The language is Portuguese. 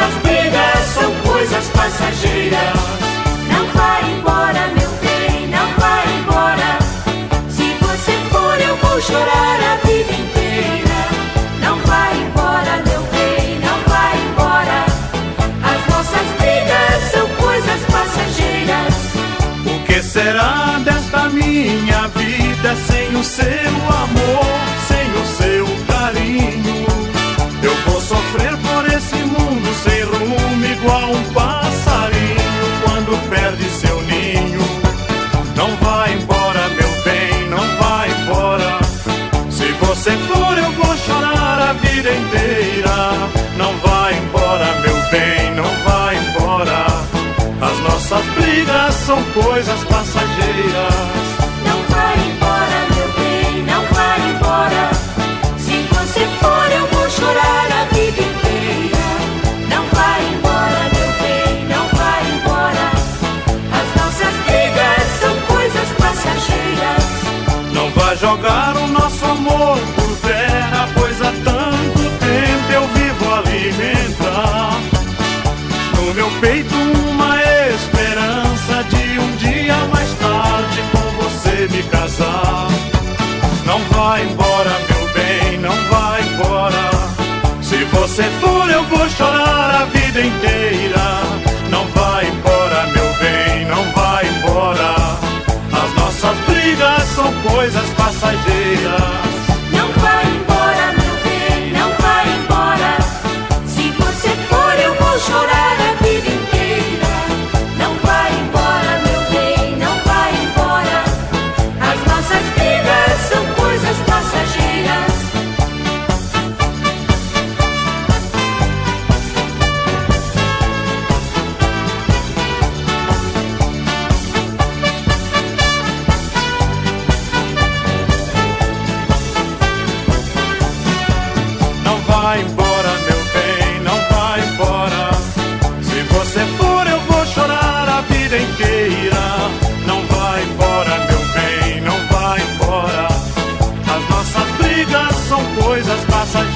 nossas brigas são coisas passageiras. Não vai embora, meu bem, não vai embora. Se você for, eu vou chorar a vida inteira. Não vai embora, meu bem, não vai embora. As nossas brigas são coisas passageiras. O que será desta minha vida sem o seu amor? Coisas passageiras. Não vai embora, meu bem, não vai embora. Se você for, eu vou chorar a vida inteira. Não vai embora, meu bem, não vai embora. As nossas brigas são coisas passageiras. Não vai jogar o nosso amor por terra, pois há tanto tempo eu vivo alimentar. No meu peito uma esperança de um dia mais tarde com você me casar. Não vai embora, meu bem, não vai embora. Se você for, eu vou chorar a vida inteira. Não vai embora, meu bem, não vai embora. As nossas brigas são coisas passageiras. vai embora, meu bem, não vai embora. Se você for, eu vou chorar a vida inteira. Não vai embora, meu bem, não vai embora. As nossas brigas são coisas passageiras.